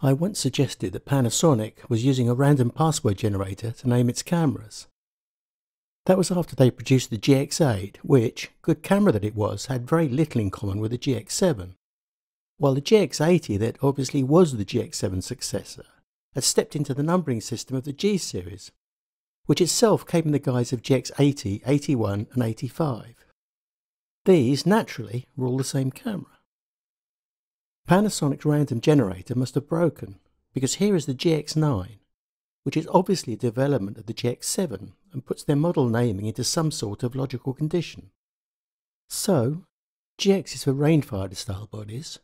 I once suggested that Panasonic was using a random password generator to name its cameras. That was after they produced the GX8, which, good camera that it was, had very little in common with the GX7. While the GX80, that obviously was the GX7 successor, had stepped into the numbering system of the G series, which itself came in the guise of GX80, 81, and 85. These, naturally, were all the same camera. Panasonic's random generator must have broken, because here is the GX9, which is obviously a development of the GX7 and puts their model naming into some sort of logical condition. So, GX is for rangefinder style bodies,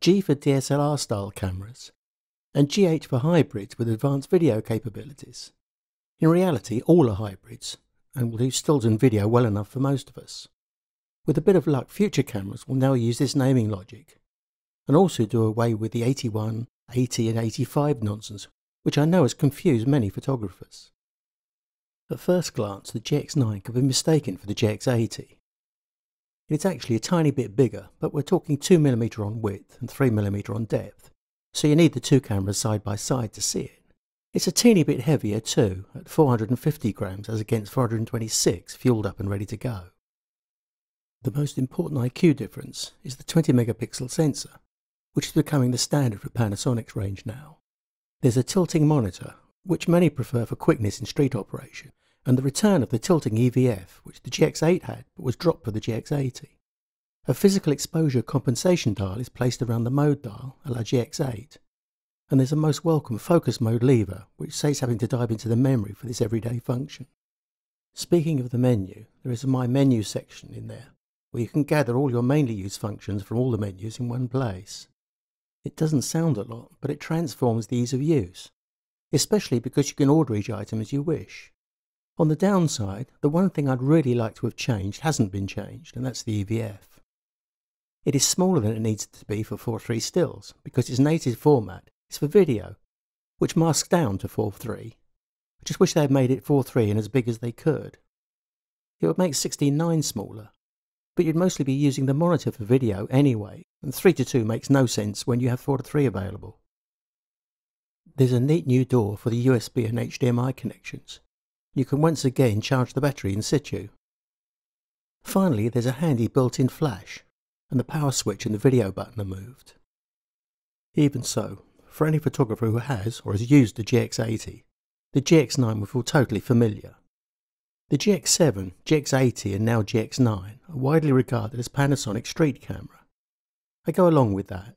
G for DSLR style cameras, and GH for hybrids with advanced video capabilities. In reality, all are hybrids, and will do stills and video well enough for most of us. With a bit of luck, future cameras will now use this naming logic, and also do away with the 81, 80 and 85 nonsense which I know has confused many photographers. At first glance, the GX9 could be mistaken for the GX80. It's actually a tiny bit bigger, but we're talking 2mm on width and 3mm on depth, so you need the two cameras side by side to see it. It's a teeny bit heavier too, at 450 grams as against 426 fueled up and ready to go. The most important IQ difference is the 20 megapixel sensor, which is becoming the standard for Panasonic's range now. There's a tilting monitor, which many prefer for quickness in street operation, and the return of the tilting EVF, which the GX8 had but was dropped for the GX80. A physical exposure compensation dial is placed around the mode dial, a la GX8, and there's a most welcome focus mode lever, which saves having to dive into the memory for this everyday function. Speaking of the menu, there is a My Menu section in there, where you can gather all your mainly used functions from all the menus in one place. It doesn't sound a lot, but it transforms the ease of use, especially because you can order each item as you wish. On the downside, the one thing I'd really like to have changed hasn't been changed, and that's the EVF. It is smaller than it needs to be for 4.3 stills, because its native format is for video, which masks down to 4.3. I just wish they had made it 4.3 and as big as they could. It would make 16.9 smaller, but you'd mostly be using the monitor for video anyway, and 3 to 2 makes no sense when you have 4 to 3 available. There's a neat new door for the USB and HDMI connections. You can once again charge the battery in situ. Finally, there's a handy built-in flash, and the power switch and the video button are moved. Even so, for any photographer who has or has used the GX80, the GX9 will feel totally familiar. The GX7, GX80 and now GX9 are widely regarded as Panasonic street camera. I go along with that.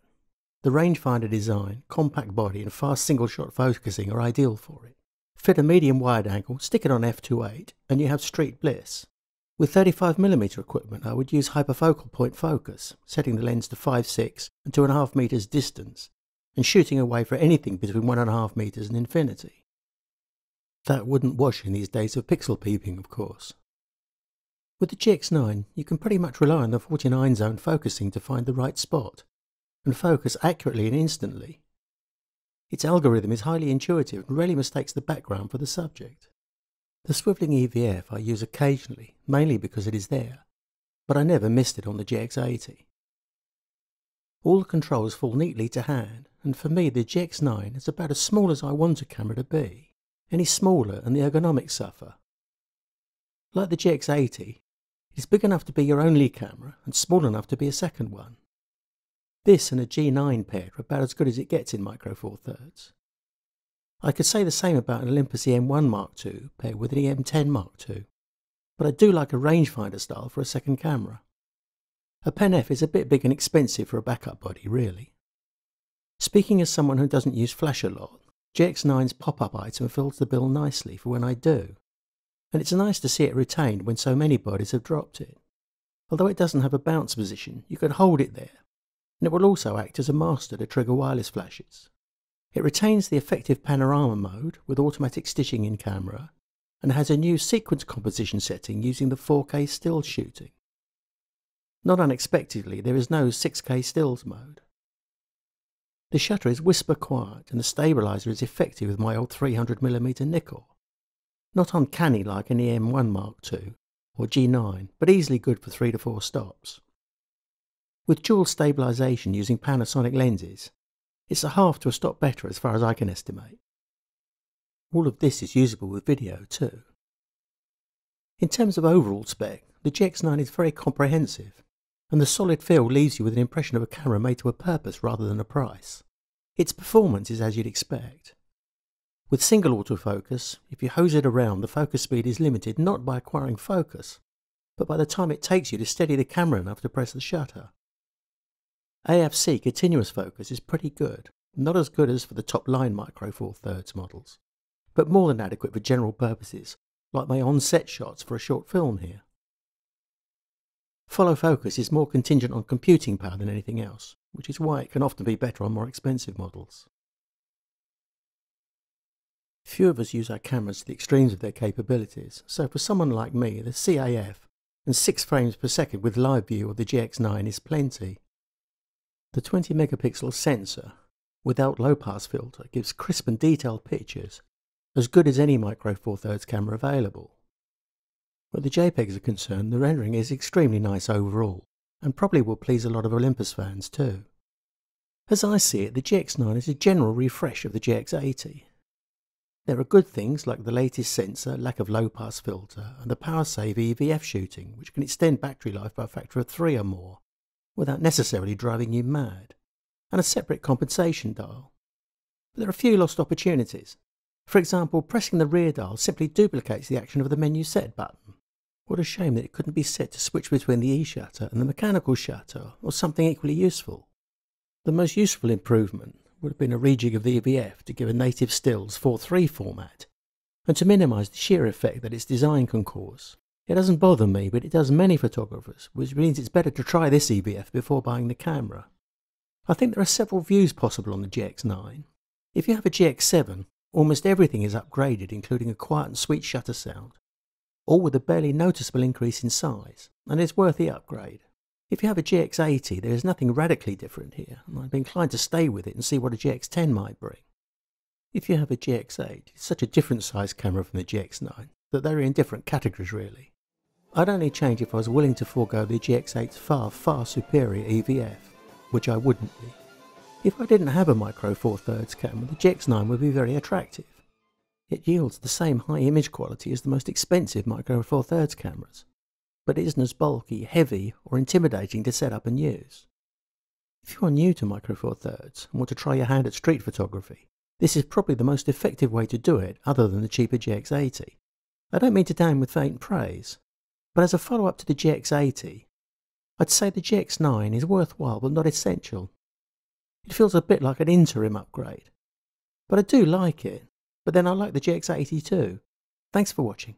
The rangefinder design, compact body and fast single shot focusing are ideal for it. Fit a medium wide angle, stick it on f2.8 and you have street bliss. With 35mm equipment I would use hyperfocal point focus, setting the lens to 5.6 and 2.5 meters distance and shooting away for anything between 1.5 meters and infinity. That wouldn't wash in these days of pixel peeping, of course. With the GX9, you can pretty much rely on the 49 zone focusing to find the right spot, and focus accurately and instantly. Its algorithm is highly intuitive and rarely mistakes the background for the subject. The swiveling EVF I use occasionally, mainly because it is there, but I never missed it on the GX80. All the controls fall neatly to hand, and for me the GX9 is about as small as I want a camera to be any smaller and the ergonomics suffer. Like the GX80, it is big enough to be your only camera and small enough to be a second one. This and a G9 pair are about as good as it gets in Micro Four Thirds. I could say the same about an Olympus EM1 Mark II paired with an EM10 Mark II, but I do like a rangefinder style for a second camera. A Pen F is a bit big and expensive for a backup body, really. Speaking as someone who doesn't use flash a lot, GX9's pop-up item fills the bill nicely for when I do, and it's nice to see it retained when so many bodies have dropped it. Although it doesn't have a bounce position, you can hold it there, and it will also act as a master to trigger wireless flashes. It retains the effective panorama mode with automatic stitching in camera, and has a new sequence composition setting using the 4K still shooting. Not unexpectedly, there is no 6K stills mode. The shutter is whisper quiet and the stabilizer is effective with my old 300mm Nikkor. Not uncanny like an EM1 Mark II or G9, but easily good for 3 to 4 stops. With dual stabilization using Panasonic lenses, It's a half to a stop better as far as I can estimate. All of this is usable with video too. In terms of overall spec, the GX9 is very comprehensive, and the solid feel leaves you with an impression of a camera made to a purpose rather than a price. Its performance is as you'd expect. With single autofocus, if you hose it around, the focus speed is limited not by acquiring focus, but by the time it takes you to steady the camera enough to press the shutter. AFC continuous focus is pretty good, not as good as for the top line Micro Four Thirds models, but more than adequate for general purposes, like my on-set shots for a short film here. Follow focus is more contingent on computing power than anything else, which is why it can often be better on more expensive models. Few of us use our cameras to the extremes of their capabilities, so for someone like me, the CAF and 6 frames per second with live view of the GX9 is plenty. The 20 megapixel sensor, without low pass filter, gives crisp and detailed pictures, as good as any Micro Four Thirds camera available. Where the JPEGs are concerned, the rendering is extremely nice overall, and probably will please a lot of Olympus fans too. As I see it, the GX9 is a general refresh of the GX80, there are good things like the latest sensor, lack of low pass filter, and the power save EVF shooting, which can extend battery life by a factor of three or more, without necessarily driving you mad, and a separate compensation dial. But there are a few lost opportunities. For example, pressing the rear dial simply duplicates the action of the menu set button. What a shame that it couldn't be set to switch between the E-shutter and the mechanical shutter, or something equally useful. The most useful improvement would have been a rejig of the EVF to give a native stills 4.3 format, and to minimise the shear effect that its design can cause. It doesn't bother me, but it does many photographers, which means it's better to try this EVF before buying the camera. I think there are several views possible on the GX9. If you have a GX7, almost everything is upgraded, including a quiet and sweet shutter sound, all with a barely noticeable increase in size, and it's worth the upgrade. If you have a GX80, there is nothing radically different here, and I'd be inclined to stay with it and see what a GX10 might bring. If you have a GX8, it's such a different size camera from the GX9 that they're in different categories really. I'd only change if I was willing to forego the GX8's far, far superior EVF, which I wouldn't be. If I didn't have a Micro Four Thirds camera, the GX9 would be very attractive. It yields the same high image quality as the most expensive Micro Four Thirds cameras, but isn't as bulky, heavy, or intimidating to set up and use. If you are new to Micro Four Thirds and want to try your hand at street photography, this is probably the most effective way to do it other than the cheaper GX80. I don't mean to damn with faint praise, but as a follow-up to the GX80, I'd say the GX9 is worthwhile but not essential. It feels a bit like an interim upgrade. But I do like it, but then I like the GX82. Thanks for watching.